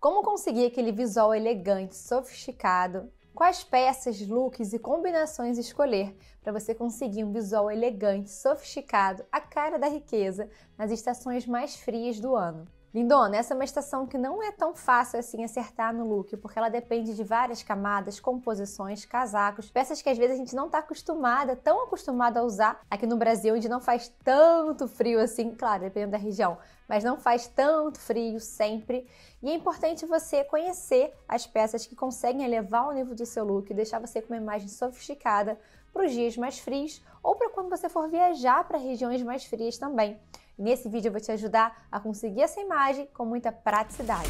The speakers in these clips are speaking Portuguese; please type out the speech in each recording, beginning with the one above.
Como conseguir aquele visual elegante, sofisticado? Quais peças, looks e combinações escolher para você conseguir um visual elegante, sofisticado, a cara da riqueza nas estações mais frias do ano? Lindona, essa é uma estação que não é tão fácil assim acertar no look, porque ela depende de várias camadas, composições, casacos, peças que às vezes a gente não está acostumada, tão acostumada a usar aqui no Brasil, onde não faz tanto frio assim, claro, dependendo da região, mas não faz tanto frio sempre. E é importante você conhecer as peças que conseguem elevar o nível do seu look, deixar você com uma imagem sofisticada para os dias mais frios ou para quando você for viajar para regiões mais frias também. Nesse vídeo eu vou te ajudar a conseguir essa imagem com muita praticidade.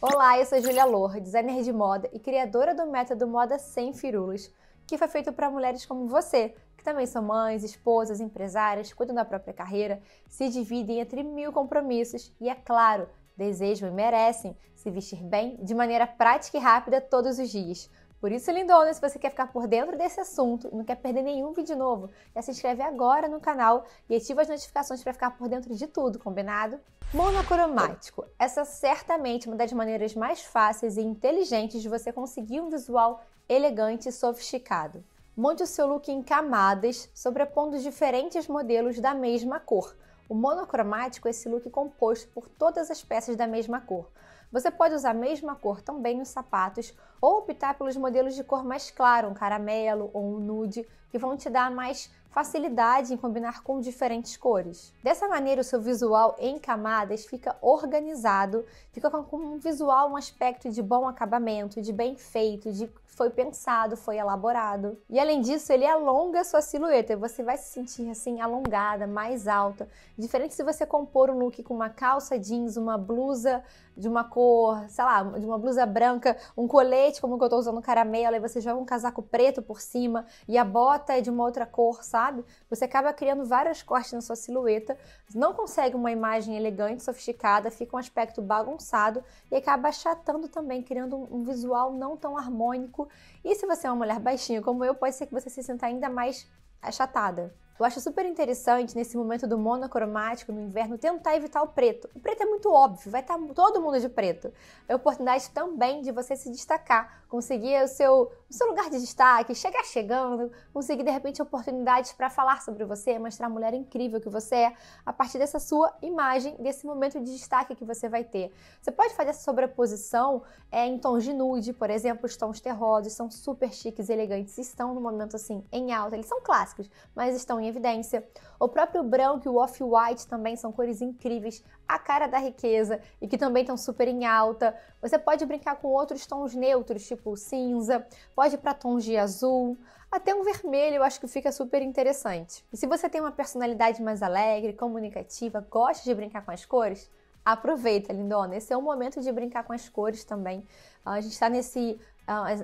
Olá, eu sou Julia Lohr, designer de moda e criadora do método Moda Sem Firulas, que foi feito para mulheres como você, que também são mães, esposas, empresárias, cuidam da própria carreira, se dividem entre mil compromissos e, é claro, desejam e merecem se vestir bem de maneira prática e rápida todos os dias por isso, lindona, se você quer ficar por dentro desse assunto e não quer perder nenhum vídeo novo, já se inscreve agora no canal e ativa as notificações para ficar por dentro de tudo, combinado? Monocromático. Essa é certamente uma das maneiras mais fáceis e inteligentes de você conseguir um visual elegante e sofisticado. Monte o seu look em camadas, sobrepondo diferentes modelos da mesma cor. O monocromático é esse look composto por todas as peças da mesma cor. Você pode usar a mesma cor também nos sapatos ou optar pelos modelos de cor mais clara, um caramelo ou um nude, que vão te dar mais facilidade em combinar com diferentes cores. Dessa maneira, o seu visual em camadas fica organizado, fica com um visual, um aspecto de bom acabamento, de bem feito, de foi pensado, foi elaborado. E além disso, ele alonga a sua silhueta, você vai se sentir assim alongada, mais alta. Diferente se você compor um look com uma calça jeans, uma blusa de uma cor, sei lá, de uma blusa branca, um colete como que eu tô usando caramelo, aí você joga um casaco preto por cima e a bota é de uma outra cor, sabe? Você acaba criando vários cortes na sua silhueta, não consegue uma imagem elegante, sofisticada, fica um aspecto bagunçado e acaba achatando também, criando um visual não tão harmônico. E se você é uma mulher baixinha como eu, pode ser que você se sinta ainda mais achatada. Eu acho super interessante nesse momento do monocromático no inverno tentar evitar o preto. O preto é muito óbvio, vai estar todo mundo de preto. É oportunidade também de você se destacar, conseguir o seu, o seu lugar de destaque, chegar chegando, conseguir de repente oportunidades para falar sobre você, mostrar a mulher incrível que você é, a partir dessa sua imagem, desse momento de destaque que você vai ter. Você pode fazer essa sobreposição é, em tons de nude, por exemplo, os tons terrosos são super chiques, elegantes, estão no momento assim em alta. Eles são clássicos, mas estão em evidência. O próprio branco e o off-white também são cores incríveis, a cara da riqueza e que também estão super em alta. Você pode brincar com outros tons neutros, tipo cinza, pode ir para tons de azul, até um vermelho eu acho que fica super interessante. E se você tem uma personalidade mais alegre, comunicativa, gosta de brincar com as cores, aproveita, lindona. Esse é o momento de brincar com as cores também. A gente está nesse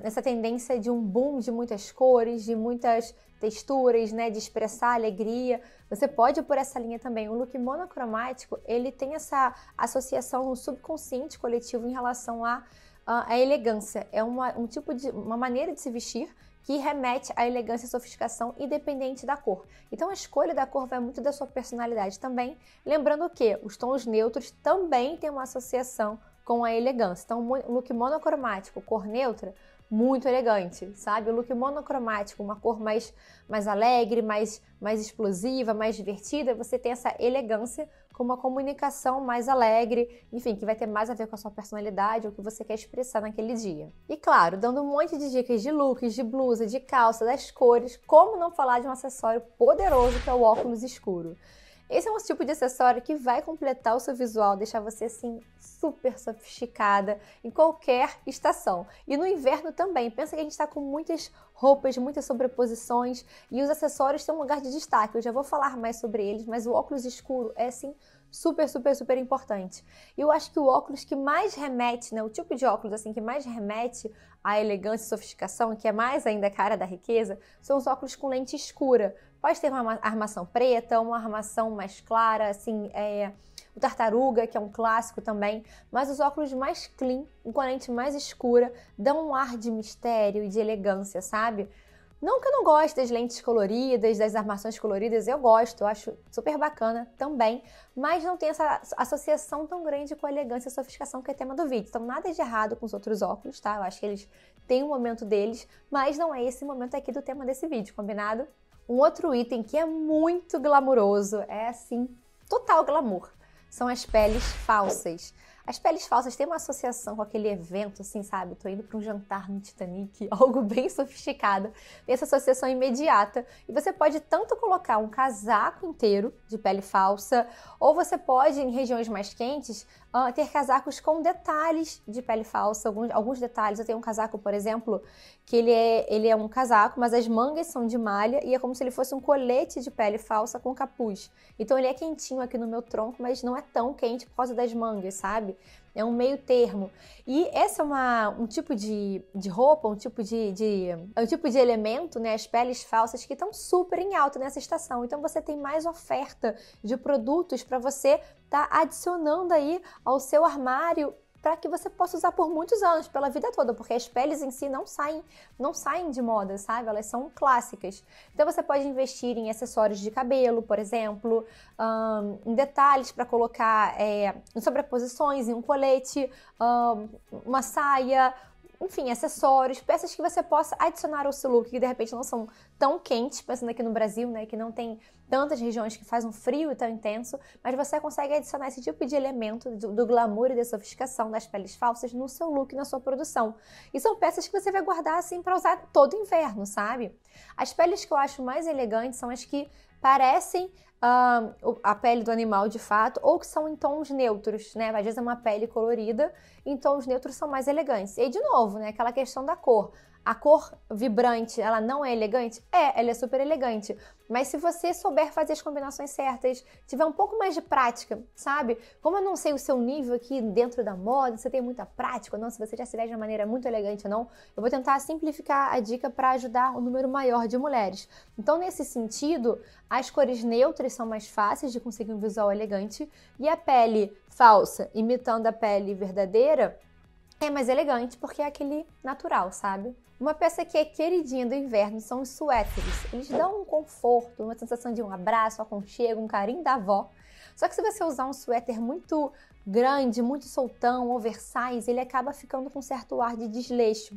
nessa tendência de um boom de muitas cores, de muitas texturas, né, de expressar alegria. Você pode ir por essa linha também. O look monocromático, ele tem essa associação no subconsciente coletivo em relação à, à elegância. É uma, um tipo de uma maneira de se vestir que remete à elegância e sofisticação independente da cor. Então a escolha da cor vai muito da sua personalidade também, lembrando que os tons neutros também têm uma associação com a elegância. Então, o look monocromático, cor neutra, muito elegante, sabe? O look monocromático, uma cor mais, mais alegre, mais, mais explosiva, mais divertida, você tem essa elegância com uma comunicação mais alegre, enfim, que vai ter mais a ver com a sua personalidade ou o que você quer expressar naquele dia. E claro, dando um monte de dicas de looks, de blusa, de calça, das cores, como não falar de um acessório poderoso que é o óculos escuro. Esse é um tipo de acessório que vai completar o seu visual, deixar você assim super sofisticada em qualquer estação. E no inverno também. Pensa que a gente está com muitas roupas, muitas sobreposições e os acessórios têm um lugar de destaque. Eu já vou falar mais sobre eles, mas o óculos escuro é assim super, super, super importante. E eu acho que o óculos que mais remete, né, o tipo de óculos assim que mais remete à elegância e sofisticação, que é mais ainda a cara da riqueza, são os óculos com lente escura. Pode ter uma armação preta, uma armação mais clara, assim, é, o tartaruga, que é um clássico também, mas os óculos mais clean, com lente mais escura, dão um ar de mistério e de elegância, sabe? Não que eu não goste das lentes coloridas, das armações coloridas, eu gosto, eu acho super bacana também, mas não tem essa associação tão grande com a elegância e sofisticação que é tema do vídeo. Então, nada de errado com os outros óculos, tá? Eu acho que eles têm um momento deles, mas não é esse momento aqui do tema desse vídeo, combinado? Um outro item que é muito glamuroso, é assim, total glamour, são as peles falsas. As peles falsas têm uma associação com aquele evento, assim, sabe? Tô indo para um jantar no Titanic, algo bem sofisticado. Tem essa associação imediata. E você pode tanto colocar um casaco inteiro de pele falsa, ou você pode, em regiões mais quentes, uh, ter casacos com detalhes de pele falsa, alguns, alguns detalhes. Eu tenho um casaco, por exemplo, que ele é, ele é um casaco, mas as mangas são de malha e é como se ele fosse um colete de pele falsa com capuz. Então ele é quentinho aqui no meu tronco, mas não é tão quente por causa das mangas, sabe? É um meio termo. E esse é uma, um tipo de, de roupa, um tipo de, de, é um tipo de elemento, né? As peles falsas que estão super em alta nessa estação. Então você tem mais oferta de produtos para você estar tá adicionando aí ao seu armário para que você possa usar por muitos anos, pela vida toda, porque as peles em si não saem, não saem de moda, sabe? Elas são clássicas. Então você pode investir em acessórios de cabelo, por exemplo, um, em detalhes para colocar é, em sobreposições, em um colete, um, uma saia, enfim, acessórios, peças que você possa adicionar ao seu look, que de repente não são tão quentes, pensando aqui no Brasil, né, que não tem tantas regiões que faz um frio tão intenso, mas você consegue adicionar esse tipo de elemento do, do glamour e da sofisticação das peles falsas no seu look, na sua produção. E são peças que você vai guardar assim para usar todo inverno, sabe? As peles que eu acho mais elegantes são as que parecem a pele do animal de fato, ou que são em tons neutros, né? Às vezes é uma pele colorida, em tons neutros são mais elegantes. E aí, de novo, né? Aquela questão da cor. A cor vibrante, ela não é elegante? É, ela é super elegante. Mas se você souber fazer as combinações certas, tiver um pouco mais de prática, sabe? Como eu não sei o seu nível aqui dentro da moda, você tem muita prática ou não, se você já se veste de uma maneira muito elegante ou não, eu vou tentar simplificar a dica para ajudar um número maior de mulheres. Então, nesse sentido, as cores neutras são mais fáceis de conseguir um visual elegante e a pele falsa, imitando a pele verdadeira, é mais elegante porque é aquele natural, sabe? Uma peça que é queridinha do inverno são os suéteres. Eles dão um conforto, uma sensação de um abraço, aconchego, um carinho da avó. Só que se você usar um suéter muito grande, muito soltão, oversize, ele acaba ficando com um certo ar de desleixo.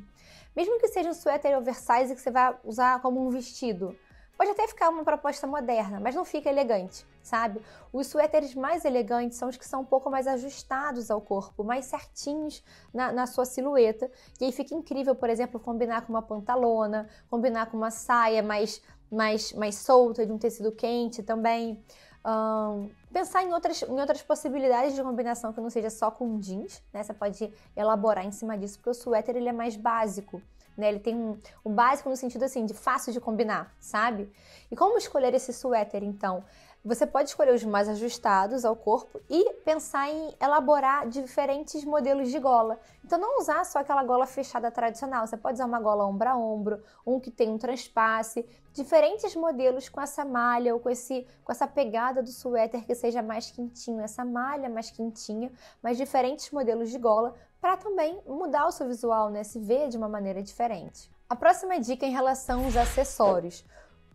Mesmo que seja um suéter oversize que você vai usar como um vestido, Pode até ficar uma proposta moderna, mas não fica elegante, sabe? Os suéteres mais elegantes são os que são um pouco mais ajustados ao corpo, mais certinhos na, na sua silhueta. E aí fica incrível, por exemplo, combinar com uma pantalona, combinar com uma saia mais, mais, mais solta, de um tecido quente também. Um, pensar em outras, em outras possibilidades de combinação que não seja só com jeans, né? Você pode elaborar em cima disso, porque o suéter ele é mais básico. Né? Ele tem um, um básico no sentido assim de fácil de combinar, sabe? E como escolher esse suéter então? Você pode escolher os mais ajustados ao corpo e pensar em elaborar diferentes modelos de gola. Então, não usar só aquela gola fechada tradicional. Você pode usar uma gola ombro a ombro, um que tem um transpasse, diferentes modelos com essa malha ou com, esse, com essa pegada do suéter que seja mais quentinho, essa malha mais quentinha, mas diferentes modelos de gola para também mudar o seu visual, né? Se ver de uma maneira diferente. A próxima dica é em relação aos acessórios.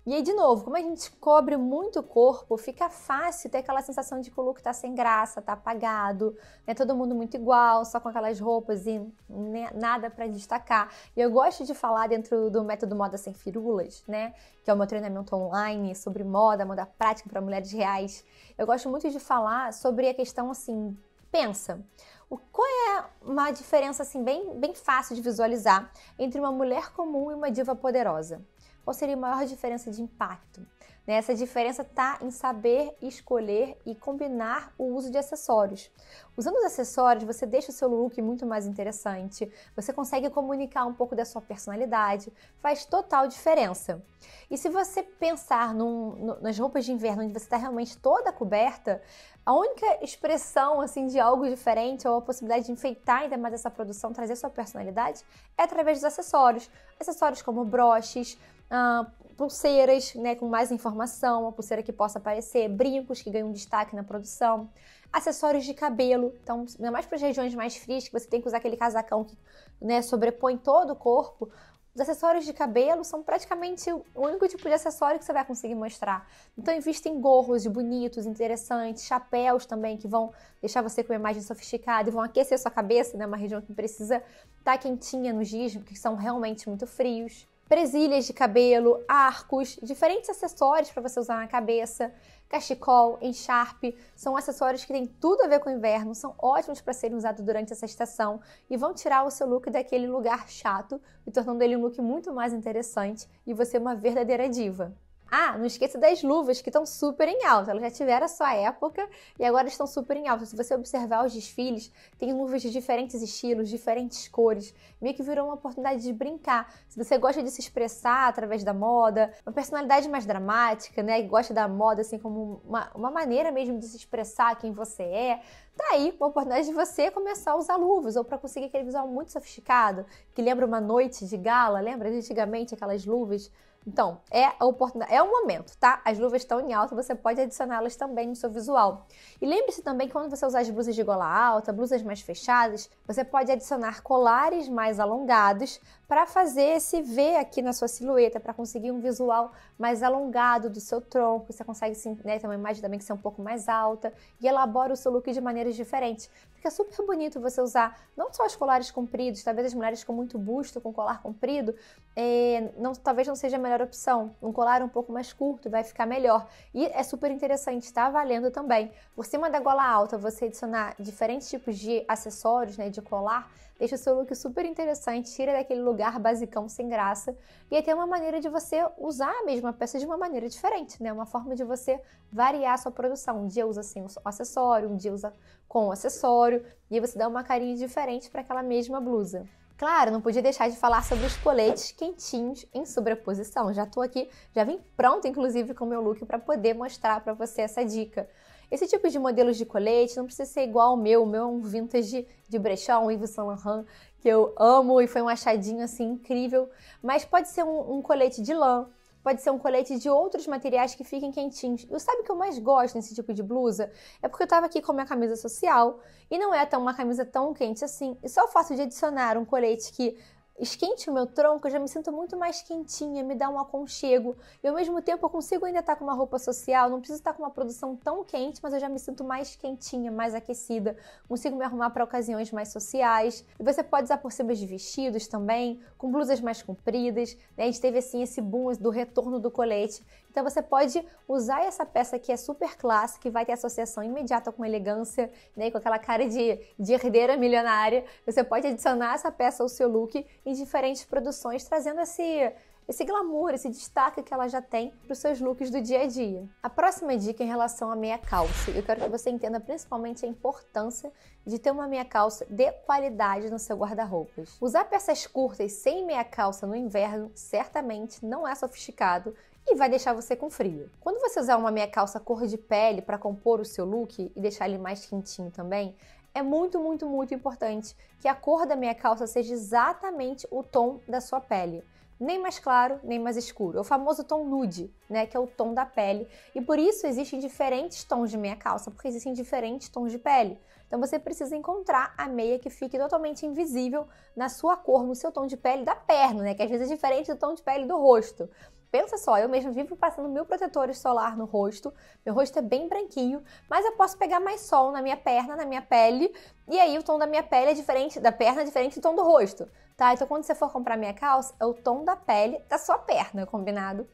E aí, de novo, como a gente cobre muito o corpo, fica fácil ter aquela sensação de que o look tá sem graça, tá apagado, né? Todo mundo muito igual, só com aquelas roupas e né, nada para destacar. E eu gosto de falar dentro do método Moda Sem Firulas, né? Que é o meu treinamento online sobre moda, moda prática para mulheres reais. Eu gosto muito de falar sobre a questão assim, pensa. O, qual é uma diferença assim bem, bem fácil de visualizar entre uma mulher comum e uma diva poderosa? Qual seria a maior diferença de impacto? Né, essa diferença está em saber escolher e combinar o uso de acessórios. Usando os acessórios, você deixa o seu look muito mais interessante, você consegue comunicar um pouco da sua personalidade, faz total diferença. E se você pensar num, no, nas roupas de inverno, onde você está realmente toda coberta, a única expressão assim de algo diferente ou a possibilidade de enfeitar ainda mais essa produção, trazer sua personalidade, é através dos acessórios. Acessórios como broches, uh, pulseiras né, com mais informação, uma pulseira que possa aparecer, brincos que ganham destaque na produção, acessórios de cabelo, então, ainda mais para as regiões mais frias, que você tem que usar aquele casacão que né, sobrepõe todo o corpo, Os acessórios de cabelo são praticamente o único tipo de acessório que você vai conseguir mostrar. Então, invista em gorros bonitos, interessantes, chapéus também que vão deixar você com uma imagem sofisticada e vão aquecer sua cabeça, né? Uma região que precisa estar tá quentinha nos dias que são realmente muito frios presilhas de cabelo, arcos, diferentes acessórios para você usar na cabeça, cachecol, encharpe, são acessórios que têm tudo a ver com o inverno, são ótimos para serem usados durante essa estação e vão tirar o seu look daquele lugar chato e tornando ele um look muito mais interessante e você uma verdadeira diva. Ah, não esqueça das luvas que estão super em alta. Elas já tiveram a sua época e agora estão super em alta. Se você observar os desfiles, tem luvas de diferentes estilos, diferentes cores. Meio que virou uma oportunidade de brincar. Se você gosta de se expressar através da moda, uma personalidade mais dramática, né? E gosta da moda assim como uma, uma maneira mesmo de se expressar quem você é, tá aí uma oportunidade de você começar a usar luvas ou para conseguir aquele visual muito sofisticado que lembra uma noite de gala. Lembra antigamente aquelas luvas? Então, é a oportunidade, é o momento, tá? As luvas estão em alta, você pode adicioná-las também no seu visual. E lembre-se também que quando você usar as blusas de gola alta, blusas mais fechadas, você pode adicionar colares mais alongados para fazer esse V aqui na sua silhueta, para conseguir um visual mais alongado do seu tronco. Você consegue né, ter uma imagem também que ser um pouco mais alta e elabora o seu look de maneiras diferentes. Fica super bonito você usar não só os colares compridos, talvez as mulheres com muito busto, com colar comprido, é, não, talvez não seja a melhor opção. Um colar um pouco mais curto vai ficar melhor. E é super interessante, está valendo também. Por cima da gola alta, você adicionar diferentes tipos de acessórios, né, de colar, deixa o seu look super interessante, tira daquele lugar basicão sem graça. E tem uma maneira de você usar a mesma peça de uma maneira diferente, né? Uma forma de você variar a sua produção. Um dia usa sem o acessório, um dia usa com o acessório, e você dá uma carinha diferente para aquela mesma blusa. Claro, não podia deixar de falar sobre os coletes quentinhos em sobreposição. Já estou aqui, já vim pronto, inclusive, com o meu look para poder mostrar para você essa dica. Esse tipo de modelos de colete não precisa ser igual ao meu. O meu é um vintage de brechó, um Yves Saint Laurent, que eu amo e foi um achadinho assim incrível. Mas pode ser um, um colete de lã, pode ser um colete de outros materiais que fiquem quentinhos. E sabe o que eu mais gosto nesse tipo de blusa? É porque eu tava aqui com a minha camisa social e não é tão uma camisa tão quente assim. E só o fato de adicionar um colete que esquente o meu tronco, eu já me sinto muito mais quentinha, me dá um aconchego. E ao mesmo tempo eu consigo ainda estar com uma roupa social, não preciso estar com uma produção tão quente, mas eu já me sinto mais quentinha, mais aquecida. Consigo me arrumar para ocasiões mais sociais. E você pode usar por cima de vestidos também, com blusas mais compridas. Né? A gente teve assim esse boom do retorno do colete. Então você pode usar essa peça que é super clássica e vai ter associação imediata com elegância, né? com aquela cara de, de herdeira milionária. Você pode adicionar essa peça ao seu look em diferentes produções, trazendo esse, esse glamour, esse destaque que ela já tem para os seus looks do dia a dia. A próxima dica em relação à meia calça. Eu quero que você entenda principalmente a importância de ter uma meia calça de qualidade no seu guarda-roupas. Usar peças curtas sem meia calça no inverno certamente não é sofisticado e vai deixar você com frio. Quando você usar uma meia calça cor de pele para compor o seu look e deixar ele mais quentinho também, é muito, muito, muito importante que a cor da minha calça seja exatamente o tom da sua pele. Nem mais claro, nem mais escuro. É o famoso tom nude, né? Que é o tom da pele. E por isso existem diferentes tons de meia calça, porque existem diferentes tons de pele. Então você precisa encontrar a meia que fique totalmente invisível na sua cor, no seu tom de pele da perna, né? Que às vezes é diferente do tom de pele do rosto. Pensa só, eu mesmo vivo passando mil protetores solar no rosto, meu rosto é bem branquinho, mas eu posso pegar mais sol na minha perna, na minha pele, e aí o tom da minha pele é diferente, da perna é diferente do tom do rosto, tá? Então quando você for comprar minha calça, é o tom da pele da sua perna, combinado?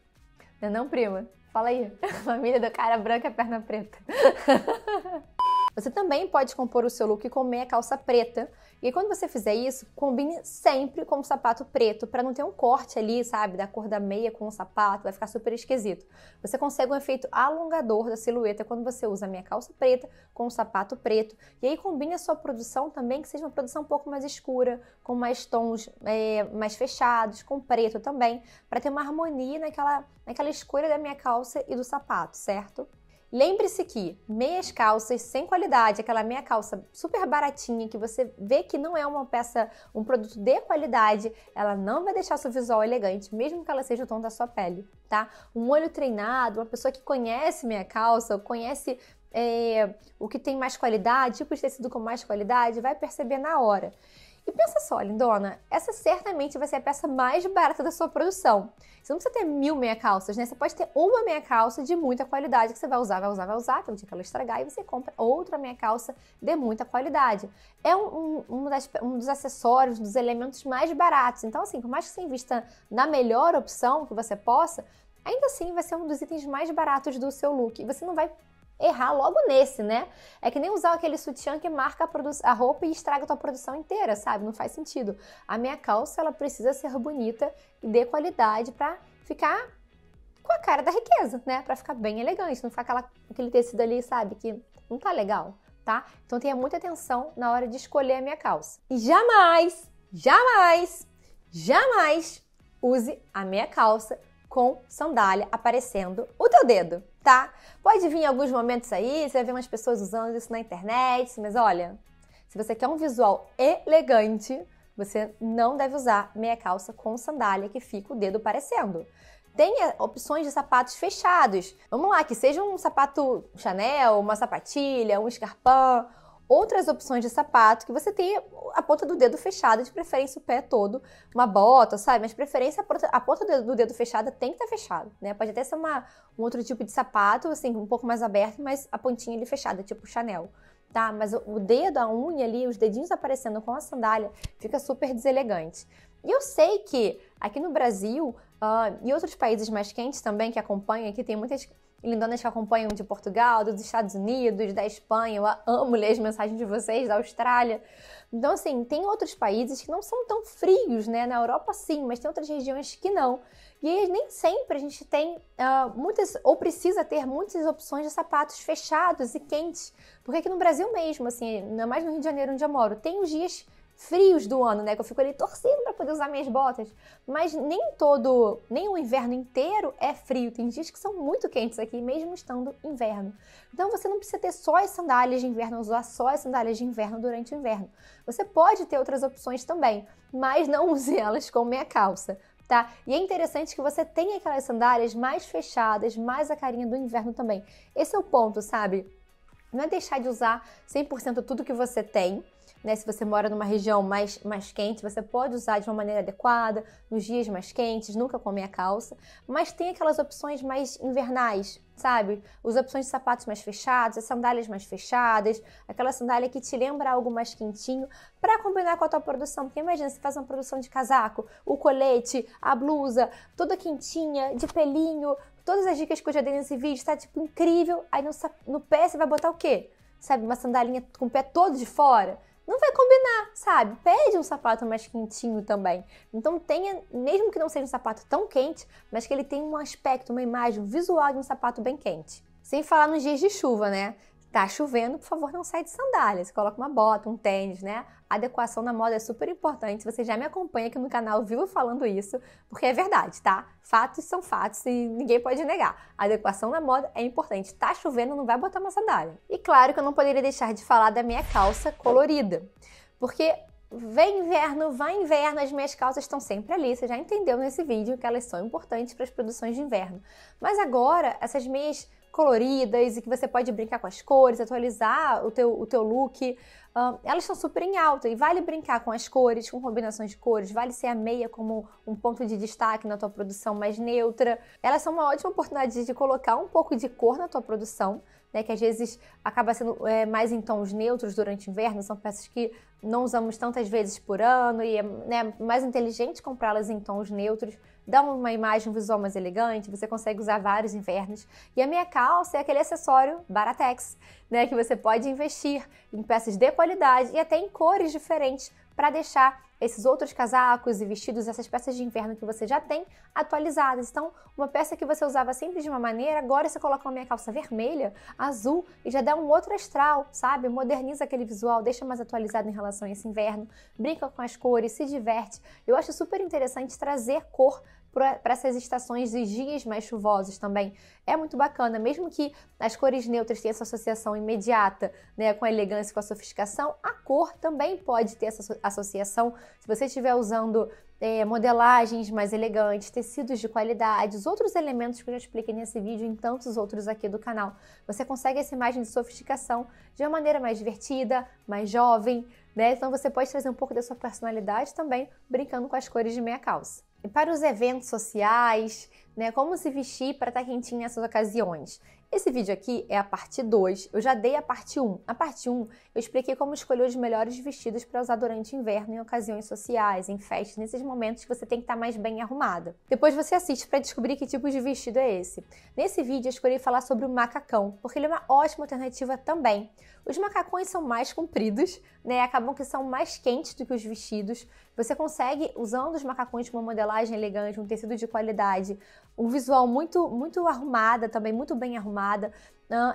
Não é não, prima? Fala aí. Família do cara branca, perna preta. Você também pode compor o seu look com meia calça preta. E quando você fizer isso, combine sempre com um sapato preto, para não ter um corte ali, sabe, da cor da meia com o sapato, vai ficar super esquisito. Você consegue um efeito alongador da silhueta quando você usa a meia calça preta com o sapato preto. E aí combine a sua produção também, que seja uma produção um pouco mais escura, com mais tons é, mais fechados, com preto também, para ter uma harmonia naquela, naquela escolha da minha calça e do sapato, certo? Lembre-se que meias calças sem qualidade, aquela meia calça super baratinha que você vê que não é uma peça, um produto de qualidade, ela não vai deixar seu visual elegante, mesmo que ela seja o tom da sua pele, tá? Um olho treinado, uma pessoa que conhece meia calça, conhece é, o que tem mais qualidade, tipo de tecido com mais qualidade, vai perceber na hora. E pensa só, lindona, essa certamente vai ser a peça mais barata da sua produção. Você não precisa ter mil meia calças, né? Você pode ter uma meia calça de muita qualidade que você vai usar, vai usar, vai usar, até o dia que ela estragar, e você compra outra meia calça de muita qualidade. É um, um, um, das, um dos acessórios, dos elementos mais baratos. Então, assim, por mais que você invista na melhor opção que você possa, ainda assim vai ser um dos itens mais baratos do seu look. E você não vai errar logo nesse, né? É que nem usar aquele sutiã que marca a, a, roupa e estraga a tua produção inteira, sabe? Não faz sentido. A minha calça, ela precisa ser bonita e de qualidade para ficar com a cara da riqueza, né? Para ficar bem elegante, não ficar aquela, aquele tecido ali, sabe? Que não tá legal, tá? Então tenha muita atenção na hora de escolher a minha calça. E jamais, jamais, jamais use a minha calça com sandália aparecendo o teu dedo, tá? Pode vir em alguns momentos aí, você vai ver umas pessoas usando isso na internet, mas olha, se você quer um visual elegante, você não deve usar meia calça com sandália que fica o dedo parecendo. Tenha opções de sapatos fechados. Vamos lá, que seja um sapato Chanel, uma sapatilha, um escarpão outras opções de sapato que você tenha a ponta do dedo fechada, de preferência o pé todo, uma bota, sabe? Mas de preferência a ponta, do dedo fechada tem que estar fechada, né? Pode até ser uma, um outro tipo de sapato, assim, um pouco mais aberto, mas a pontinha ali fechada, tipo Chanel, tá? Mas o dedo, a unha ali, os dedinhos aparecendo com a sandália, fica super deselegante. E eu sei que aqui no Brasil uh, e outros países mais quentes também que acompanham aqui, tem muitas lindonas que acompanham de Portugal, dos Estados Unidos, da Espanha. Eu amo ler as mensagens de vocês, da Austrália. Então, assim, tem outros países que não são tão frios, né? Na Europa, sim, mas tem outras regiões que não. E nem sempre a gente tem uh, muitas, ou precisa ter muitas opções de sapatos fechados e quentes. Porque aqui no Brasil mesmo, assim, ainda mais no Rio de Janeiro, onde eu moro, tem os dias frios do ano, né? Que eu fico ali torcendo para poder usar minhas botas. Mas nem todo, nem o inverno inteiro é frio. Tem dias que são muito quentes aqui, mesmo estando inverno. Então você não precisa ter só as sandálias de inverno, usar só as sandálias de inverno durante o inverno. Você pode ter outras opções também, mas não use elas com meia calça. Tá? E é interessante que você tenha aquelas sandálias mais fechadas, mais a carinha do inverno também. Esse é o ponto, sabe? Não é deixar de usar 100% tudo que você tem, né? Se você mora numa região mais, mais quente, você pode usar de uma maneira adequada, nos dias mais quentes, nunca com meia calça. Mas tem aquelas opções mais invernais, sabe? As opções de sapatos mais fechados, as sandálias mais fechadas, aquela sandália que te lembra algo mais quentinho, para combinar com a tua produção. Porque imagina, você faz uma produção de casaco, o colete, a blusa, toda quentinha, de pelinho, todas as dicas que eu já dei nesse vídeo, tá tipo incrível. Aí no, no pé você vai botar o quê? Sabe, uma sandalinha com o pé todo de fora? Não vai combinar, sabe? Pede um sapato mais quentinho também. Então tenha, mesmo que não seja um sapato tão quente, mas que ele tenha um aspecto, uma imagem, visual de um sapato bem quente. Sem falar nos dias de chuva, né? Tá chovendo, por favor, não sai de sandálias. Coloca uma bota, um tênis, né? A adequação na moda é super importante. Você já me acompanha aqui no canal, viu falando isso, porque é verdade, tá? Fatos são fatos e ninguém pode negar. A adequação na moda é importante. Tá chovendo, não vai botar uma sandália. E claro que eu não poderia deixar de falar da minha calça colorida. Porque Vem inverno, vai inverno, as minhas calças estão sempre ali. Você já entendeu nesse vídeo que elas são importantes para as produções de inverno. Mas agora, essas meias coloridas e que você pode brincar com as cores, atualizar o teu, o teu look. Elas estão super em alta e vale brincar com as cores, com combinações de cores, vale ser a meia como um ponto de destaque na tua produção mais neutra. Elas são uma ótima oportunidade de colocar um pouco de cor na tua produção, né, que às vezes acaba sendo é, mais em tons neutros durante o inverno, são peças que não usamos tantas vezes por ano e é né, mais inteligente comprá-las em tons neutros, dá uma imagem visual mais elegante, você consegue usar vários invernos. E a minha calça é aquele acessório Baratex, né, que você pode investir em peças de qualidade e até em cores diferentes para deixar esses outros casacos e vestidos, essas peças de inverno que você já tem atualizadas. Então, uma peça que você usava sempre de uma maneira, agora você coloca uma minha calça vermelha, azul e já dá um outro astral, sabe? Moderniza aquele visual, deixa mais atualizado em relação a esse inverno, brinca com as cores, se diverte. Eu acho super interessante trazer cor para essas estações e dias mais chuvosos também. É muito bacana, mesmo que as cores neutras tenham essa associação imediata né, com a elegância e com a sofisticação, a cor também pode ter essa associação. Se você estiver usando é, modelagens mais elegantes, tecidos de qualidade, os outros elementos que eu já expliquei nesse vídeo e em tantos outros aqui do canal. Você consegue essa imagem de sofisticação de uma maneira mais divertida, mais jovem, né? Então você pode trazer um pouco da sua personalidade também brincando com as cores de meia calça. Para os eventos sociais, né, como se vestir para estar quentinho nessas ocasiões. Esse vídeo aqui é a parte 2, eu já dei a parte 1. A parte 1 eu expliquei como escolher os melhores vestidos para usar durante o inverno em ocasiões sociais, em festas, nesses momentos que você tem que estar mais bem arrumada. Depois você assiste para descobrir que tipo de vestido é esse. Nesse vídeo eu escolhi falar sobre o macacão, porque ele é uma ótima alternativa também. Os macacões são mais compridos, né? Acabam que são mais quentes do que os vestidos. Você consegue, usando os macacões com uma modelagem elegante, um tecido de qualidade, um visual muito, muito arrumada, também muito bem arrumada.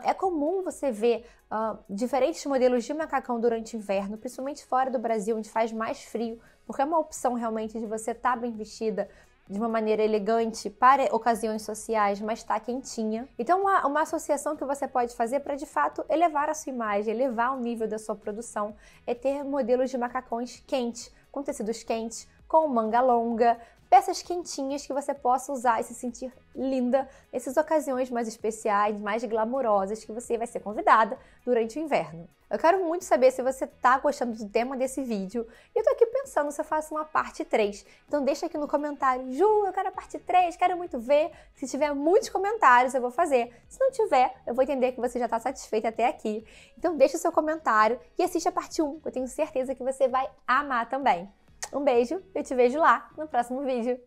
É comum você ver uh, diferentes modelos de macacão durante o inverno, principalmente fora do Brasil, onde faz mais frio, porque é uma opção realmente de você estar tá bem vestida de uma maneira elegante para ocasiões sociais, mas está quentinha. Então, uma, uma associação que você pode fazer para de fato elevar a sua imagem, elevar o nível da sua produção, é ter modelos de macacões quentes, com tecidos quentes, com manga longa, peças quentinhas que você possa usar e se sentir linda nessas ocasiões mais especiais, mais glamourosas que você vai ser convidada durante o inverno. Eu quero muito saber se você está gostando do tema desse vídeo e eu tô aqui pensando se eu faço uma parte 3. Então deixa aqui no comentário, Ju, eu quero a parte 3, quero muito ver. Se tiver muitos comentários, eu vou fazer. Se não tiver, eu vou entender que você já está satisfeita até aqui. Então deixa o seu comentário e assiste a parte 1, que eu tenho certeza que você vai amar também. Um beijo, eu te vejo lá no próximo vídeo.